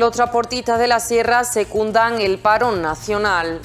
Los transportistas de la sierra secundan el parón nacional.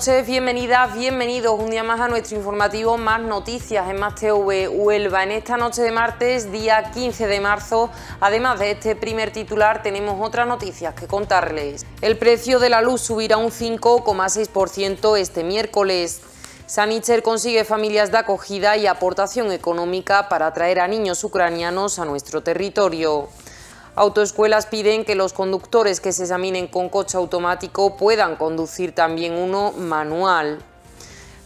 Noches, bienvenidas, bienvenidos un día más a nuestro informativo Más Noticias en Más TV Huelva. En esta noche de martes, día 15 de marzo, además de este primer titular, tenemos otras noticias que contarles. El precio de la luz subirá un 5,6% este miércoles. Sanicher consigue familias de acogida y aportación económica para atraer a niños ucranianos a nuestro territorio. Autoescuelas piden que los conductores que se examinen con coche automático puedan conducir también uno manual.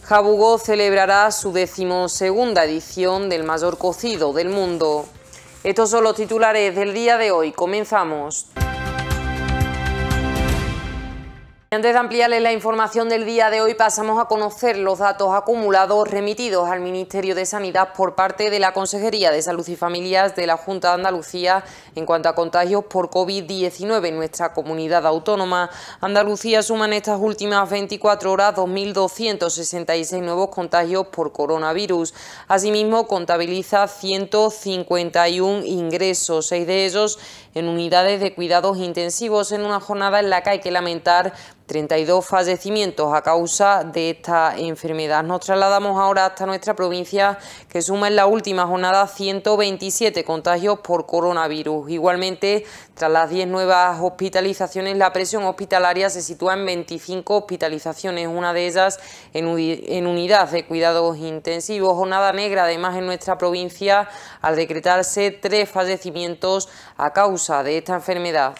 Jabugo celebrará su decimosegunda edición del mayor cocido del mundo. Estos son los titulares del día de hoy. Comenzamos. Antes de ampliarles la información del día de hoy, pasamos a conocer los datos acumulados remitidos al Ministerio de Sanidad por parte de la Consejería de Salud y Familias de la Junta de Andalucía en cuanto a contagios por COVID-19 en nuestra comunidad autónoma. Andalucía suma en estas últimas 24 horas 2.266 nuevos contagios por coronavirus. Asimismo, contabiliza 151 ingresos, seis de ellos en unidades de cuidados intensivos en una jornada en la que hay que lamentar 32 fallecimientos a causa de esta enfermedad. Nos trasladamos ahora hasta nuestra provincia que suma en la última jornada 127 contagios por coronavirus. Igualmente, tras las 10 nuevas hospitalizaciones, la presión hospitalaria se sitúa en 25 hospitalizaciones, una de ellas en, unidad de cuidados intensivos. Jornada negra además en nuestra provincia al decretarse tres fallecimientos a causa de esta enfermedad.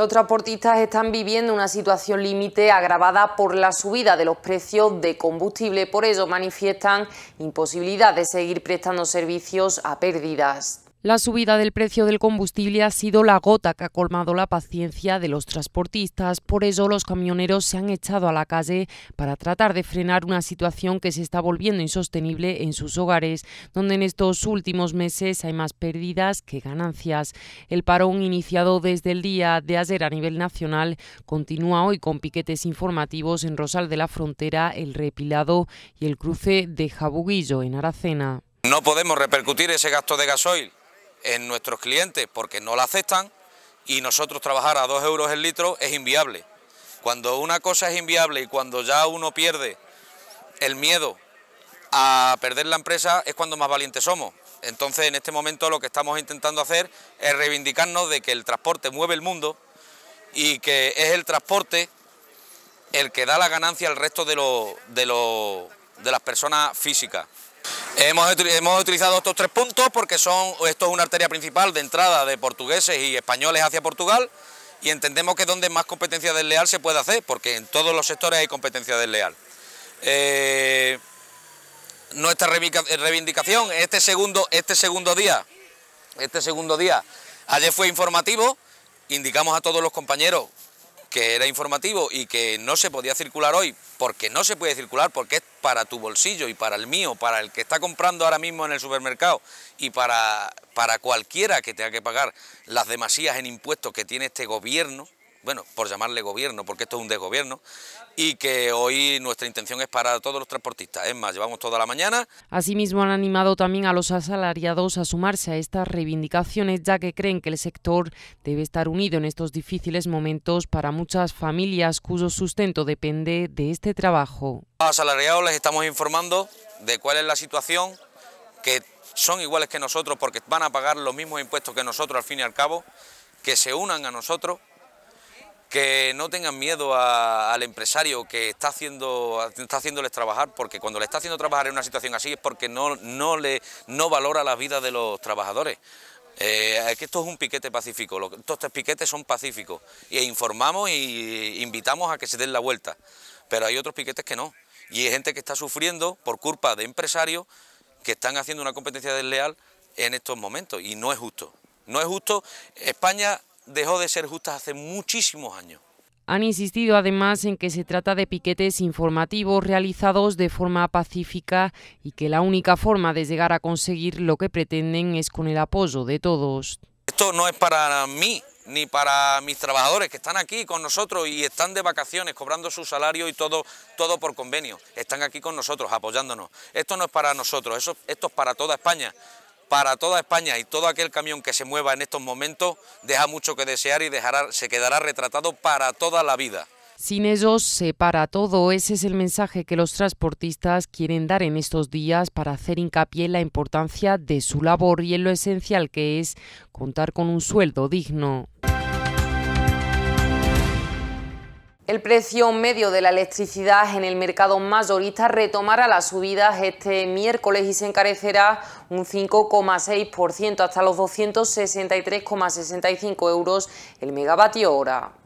Los transportistas están viviendo una situación límite agravada por la subida de los precios de combustible. Por ello manifiestan imposibilidad de seguir prestando servicios a pérdidas. La subida del precio del combustible ha sido la gota que ha colmado la paciencia de los transportistas. Por ello, los camioneros se han echado a la calle para tratar de frenar una situación que se está volviendo insostenible en sus hogares, donde en estos últimos meses hay más pérdidas que ganancias. El parón iniciado desde el día de ayer a nivel nacional continúa hoy con piquetes informativos en Rosal de la Frontera, El Repilado y el cruce de Jabuguillo en Aracena. No podemos repercutir ese gasto de gasoil en nuestros clientes porque no la aceptan y nosotros trabajar a dos euros el litro es inviable. Cuando una cosa es inviable y cuando ya uno pierde el miedo a perder la empresa es cuando más valientes somos. Entonces en este momento lo que estamos intentando hacer es reivindicarnos de que el transporte mueve el mundo y que es el transporte el que da la ganancia al resto de, de, de las personas físicas. Hemos, utilizado estos tres puntos porque son, esto es una arteria principal de entrada de portugueses y españoles hacia Portugal y entendemos que es donde más competencia desleal se puede hacer, porque en todos los sectores hay competencia desleal. Eh, nuestra reivindicación, este segundo, este segundo día, este segundo día, ayer fue informativo, indicamos a todos los compañeros que era informativo y que no se podía circular hoy, porque no se puede circular, porque es para tu bolsillo y para el mío, para el que está comprando ahora mismo en el supermercado y para, para cualquiera que tenga que pagar las demasías en impuestos que tiene este gobierno, bueno, por llamarle gobierno, porque esto es un desgobierno, y que hoy nuestra intención es para todos los transportistas. Es más, llevamos toda la mañana. Asimismo, han animado también a los asalariados a sumarse a estas reivindicaciones, ya que creen que el sector debe estar unido en estos difíciles momentos para muchas familias cuyo sustento depende de este trabajo. A los asalariados les estamos informando de cuál es la situación, que son iguales que nosotros porque van a pagar los mismos impuestos que nosotros al fin y al cabo, que se unan a nosotros que no tengan miedo al empresario que está, haciendo, está haciéndoles trabajar, porque cuando le está haciendo trabajar en una situación así es porque no, no, le, no valora la vida de los trabajadores. Eh, que esto es un piquete pacífico, estos tres piquetes son pacíficos. Y informamos y invitamos a que se den la vuelta, pero hay otros piquetes que no, y hay gente que está sufriendo por culpa de empresarios que están haciendo una competencia desleal en estos momentos. Y no es justo. No es justo, España dejó de ser justa hace muchísimos años. Han insistido además en que se trata de piquetes informativos realizados de forma pacífica y que la única forma de llegar a conseguir lo que pretenden es con el apoyo de todos. Esto no es para mí ni para mis trabajadores que están aquí con nosotros y están de vacaciones cobrando su salario y todo, todo por convenio. Están aquí con nosotros apoyándonos. Esto no es para nosotros, eso, esto es para toda España para toda España y todo aquel camión que se mueva en estos momentos deja mucho que desear y dejará, se quedará retratado para toda la vida. Sin ellos se para todo. Ese es el mensaje que los transportistas quieren dar en estos días para hacer hincapié en la importancia de su labor y en lo esencial que es contar con un sueldo digno. El precio medio de la electricidad en el mercado mayorista retomará las subidas este miércoles y se encarecerá un 5,6% hasta los 263,65 euros el megavatio hora.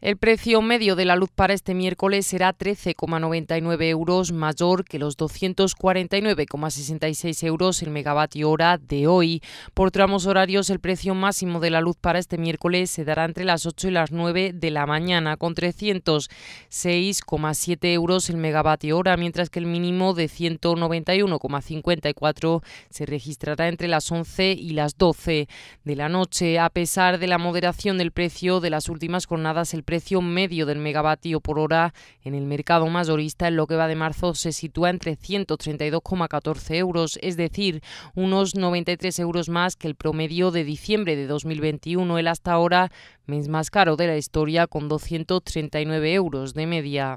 El precio medio de la luz para este miércoles será 13,99 euros mayor que los 249,66 euros el megavatio hora de hoy. Por tramos horarios, el precio máximo de la luz para este miércoles se dará entre las 8 y las 9 de la mañana, con 306,7 euros el megavatio hora, mientras que el mínimo de 191,54 se registrará entre las 11 y las 12 de la noche. A pesar de la moderación del precio de las últimas jornadas, el precio medio del megavatio por hora en el mercado mayorista en lo que va de marzo se sitúa entre 132,14 euros, es decir, unos 93 euros más que el promedio de diciembre de 2021, el hasta ahora mes más caro de la historia con 239 euros de media.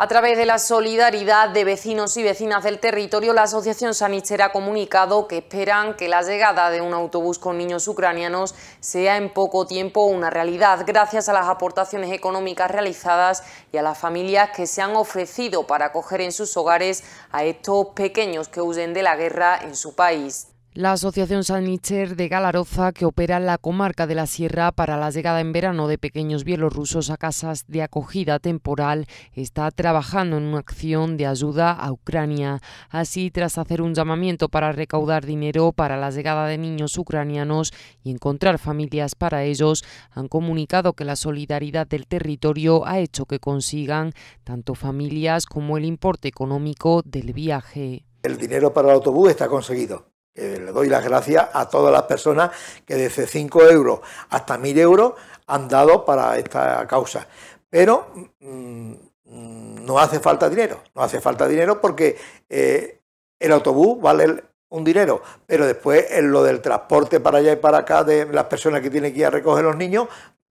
A través de la solidaridad de vecinos y vecinas del territorio, la Asociación Sanichera ha comunicado que esperan que la llegada de un autobús con niños ucranianos sea en poco tiempo una realidad, gracias a las aportaciones económicas realizadas y a las familias que se han ofrecido para acoger en sus hogares a estos pequeños que huyen de la guerra en su país. La Asociación Sanicher de Galaroza, que opera en la comarca de la Sierra para la llegada en verano de pequeños bielorrusos a casas de acogida temporal, está trabajando en una acción de ayuda a Ucrania. Así, tras hacer un llamamiento para recaudar dinero para la llegada de niños ucranianos y encontrar familias para ellos, han comunicado que la solidaridad del territorio ha hecho que consigan tanto familias como el importe económico del viaje. El dinero para el autobús está conseguido doy las gracias a todas las personas que desde 5 euros hasta 1000 euros han dado para esta causa. Pero mm, no hace falta dinero, no hace falta dinero porque eh, el autobús vale un dinero, pero después en lo del transporte para allá y para acá de las personas que tienen que ir a recoger los niños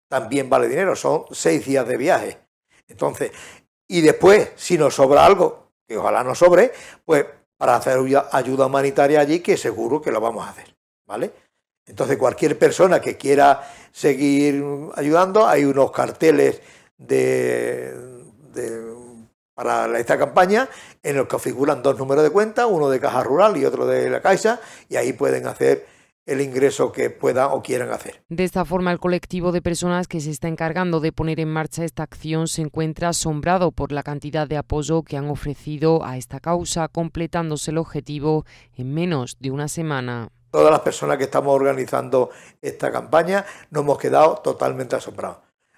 también vale dinero, son seis días de viaje. Entonces, y después, si nos sobra algo, que ojalá no sobre, pues para hacer ayuda humanitaria allí, que seguro que lo vamos a hacer, ¿vale? Entonces, cualquier persona que quiera seguir ayudando, hay unos carteles de, para esta campaña en los que figuran dos números de cuenta, uno de Caja Rural y otro de la Caixa, y ahí pueden hacer el ingreso que puedan o quieran hacer. De esta forma, el colectivo de personas que se está encargando de poner en marcha esta acción se encuentra asombrado por la cantidad de apoyo que han ofrecido a esta causa, completándose el objetivo en menos de una semana. Todas las personas que estamos organizando esta campaña nos hemos quedado totalmente asombrados.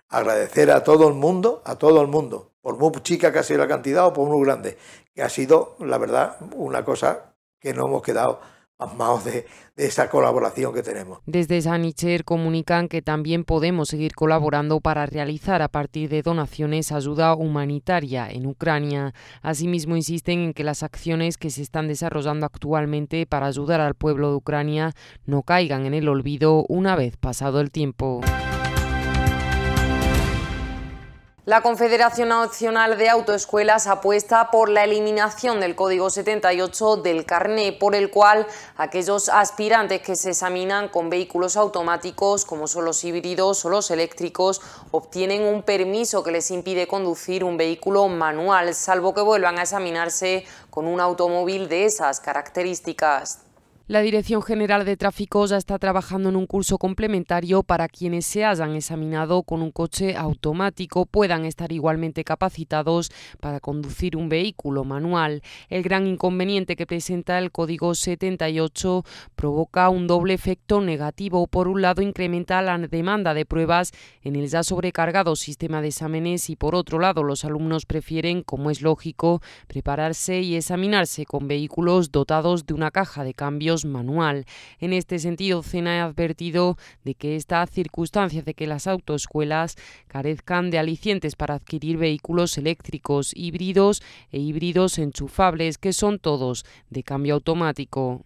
Agradecer a todo el mundo, a todo el mundo, por muy chica que ha sido la cantidad o por muy grande, que ha sido, la verdad, una cosa que no hemos quedado de, de, esa colaboración que tenemos. Desde Sanicher comunican que también podemos seguir colaborando para realizar a partir de donaciones ayuda humanitaria en Ucrania. Asimismo, insisten en que las acciones que se están desarrollando actualmente para ayudar al pueblo de Ucrania no caigan en el olvido una vez pasado el tiempo. La Confederación Nacional de Autoescuelas apuesta por la eliminación del Código 78 del carné, por el cual aquellos aspirantes que se examinan con vehículos automáticos, como son los híbridos o los eléctricos, obtienen un permiso que les impide conducir un vehículo manual, salvo que vuelvan a examinarse con un automóvil de esas características. La Dirección General de Tráfico ya está trabajando en un curso complementario para quienes se hayan examinado con un coche automático puedan estar igualmente capacitados para conducir un vehículo manual. El gran inconveniente que presenta el código 78 provoca un doble efecto negativo. Por un lado, incrementa la demanda de pruebas en el ya sobrecargado sistema de exámenes y por otro lado, los alumnos prefieren, como es lógico, prepararse y examinarse con vehículos dotados de una caja de cambios manual. En este sentido, CENA ha advertido de que esta circunstancia de que las autoescuelas carezcan de alicientes para adquirir vehículos eléctricos, híbridos e híbridos enchufables, que son todos de cambio automático.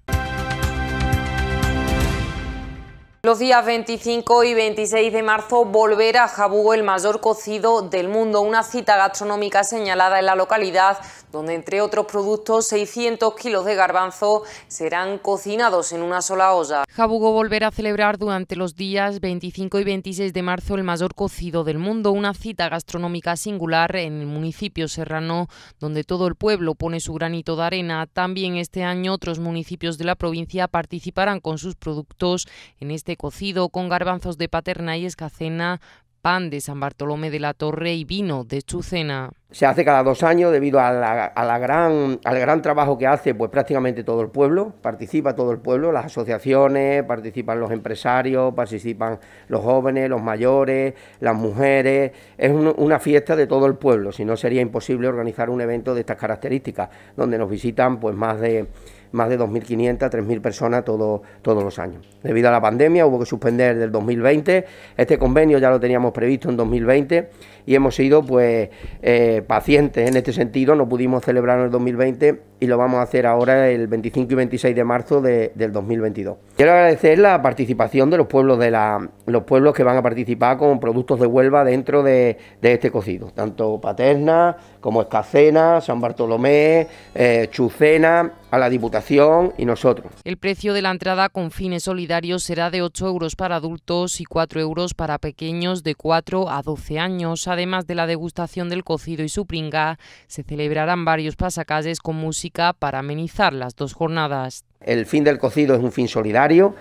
Los días 25 y 26 de marzo volverá a Jabugo el mayor cocido del mundo, una cita gastronómica señalada en la localidad donde entre otros productos 600 kilos de garbanzo serán cocinados en una sola olla. Jabugo volverá a celebrar durante los días 25 y 26 de marzo el mayor cocido del mundo, una cita gastronómica singular en el municipio serrano donde todo el pueblo pone su granito de arena. También este año otros municipios de la provincia participarán con sus productos en este cocido con garbanzos de Paterna y Escacena, pan de San Bartolomé de la Torre y vino de Chucena. Se hace cada dos años debido al gran trabajo que hace pues prácticamente todo el pueblo, participa todo el pueblo, las asociaciones, participan los empresarios, participan los jóvenes, los mayores, las mujeres, es una fiesta de todo el pueblo, si no sería imposible organizar un evento de estas características, donde nos visitan pues más de más de 2.500, 3.000 personas todos los años. Debido a la pandemia hubo que suspender del 2020, este convenio ya lo teníamos previsto en 2020 y hemos sido pues eh, pacientes en este sentido, no pudimos celebrar en el 2020 y lo vamos a hacer ahora el 25 y 26 de marzo del 2022. Quiero agradecer la participación de los pueblos de la, los pueblos que van a participar con productos de Huelva dentro de, este cocido, tanto Paterna como Escacena, San Bartolomé, eh, Chucena, a la Diputación y nosotros. El precio de la entrada con fines solidarios será de 8 euros para adultos y 4 euros para pequeños de 4 a 12 años. Además de la degustación del cocido y su pringa, se celebrarán varios pasacalles con música para amenizar las dos jornadas. El fin del cocido es un fin solidario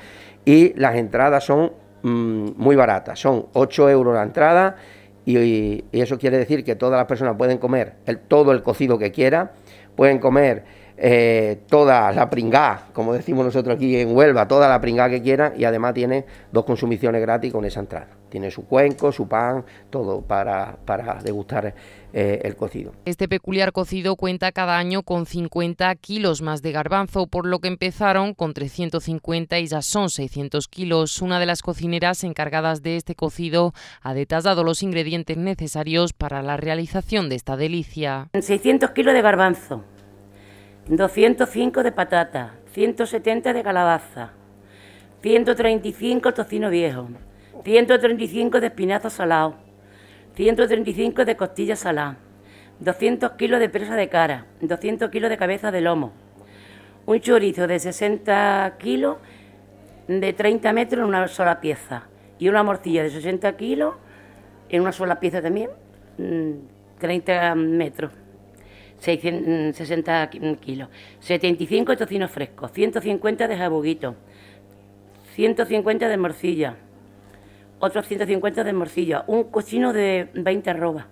y las entradas son mm, muy baratas, son 8 euros la entrada y, eso quiere decir que todas las personas pueden comer todo el cocido que quieran, pueden comer eh, toda la pringá, como decimos nosotros aquí en Huelva, toda la pringá que quieran y además tiene dos consumiciones gratis con esa entrada. Tiene su cuenco, su pan, todo para, para degustar eh, el cocido. Este peculiar cocido cuenta cada año con 50 kilos más de garbanzo, por lo que empezaron con 350 y ya son 600 kilos. Una de las cocineras encargadas de este cocido ha detallado los ingredientes necesarios para la realización de esta delicia. 600 kilos de garbanzo, 205 de patata, 170 de calabaza, 135 tocino viejo, 135 de espinazo salado, 135 de costilla salada, 200 kilos de presa de cara, 200 kilos de cabeza de lomo, un chorizo de 60 kilos de 30 metros en una sola pieza y una morcilla de 60 kilos en una sola pieza también, 30 mm, metros. 60 mm, kilos, 75 de tocino fresco, 150 de jabuguito, 150 de morcilla, otros 150 de morcilla, un cochino de 20 arrobas,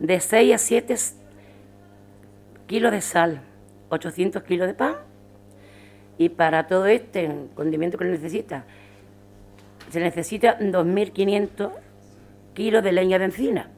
de 6 a 7 kilos de sal, 800 kilos de pan y para todo este condimento que necesita, se necesita 2.500 kilos de leña de encina.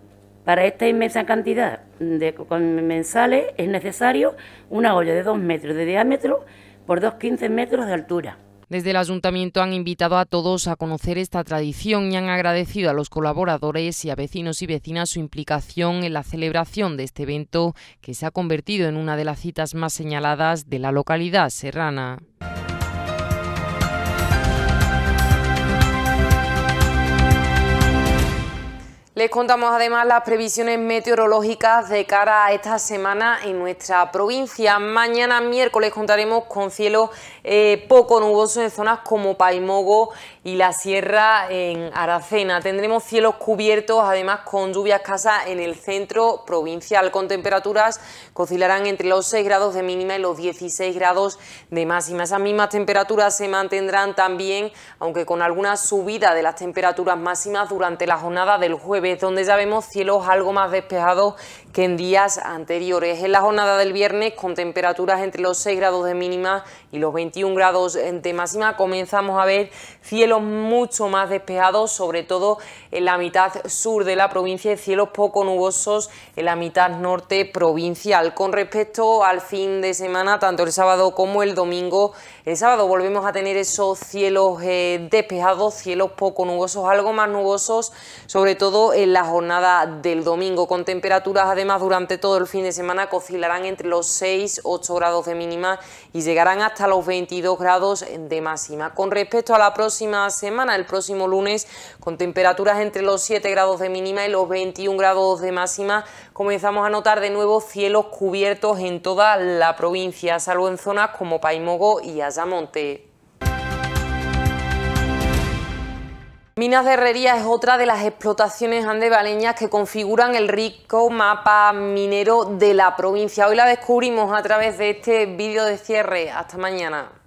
Para esta inmensa cantidad de mensales es necesario una olla de 2 metros de diámetro por 2,15 metros de altura. Desde el ayuntamiento han invitado a todos a conocer esta tradición y han agradecido a los colaboradores y a vecinos y vecinas su implicación en la celebración de este evento que se ha convertido en una de las citas más señaladas de la localidad serrana. Les contamos además las previsiones meteorológicas de cara a esta semana en nuestra provincia. Mañana miércoles contaremos con cielo eh, poco nuboso en zonas como Paimogo y la sierra en Aracena. Tendremos cielos cubiertos, además con lluvias escasas en el centro provincial, con temperaturas que oscilarán entre los 6 grados de mínima y los 16 grados de máxima. Esas mismas temperaturas se mantendrán también, aunque con alguna subida de las temperaturas máximas durante la jornada del jueves, donde ya vemos cielos algo más despejados que en días anteriores. En la jornada del viernes, con temperaturas entre los 6 grados de mínima y los 21 grados de máxima, comenzamos a ver cielos mucho más despejados, sobre todo en la mitad sur de la provincia y cielos poco nubosos en la mitad norte provincial. Con respecto al fin de semana, tanto el sábado como el domingo, el sábado volvemos a tener esos cielos eh, despejados, cielos poco nubosos, algo más nubosos, sobre todo en la jornada del domingo, con temperaturas además durante todo el fin de semana que oscilarán entre los 6, 8 grados de mínima y llegarán hasta los 22 grados de máxima. Con respecto a la próxima semana, el próximo lunes, con temperaturas entre los 7 grados de mínima y los 21 grados de máxima, comenzamos a notar de nuevo cielos cubiertos en toda la provincia, salvo en zonas como Paimogo y Minas de Herrería es otra de las explotaciones andebaleñas que configuran el rico mapa minero de la provincia. Hoy la descubrimos a través de este vídeo de cierre. Hasta mañana.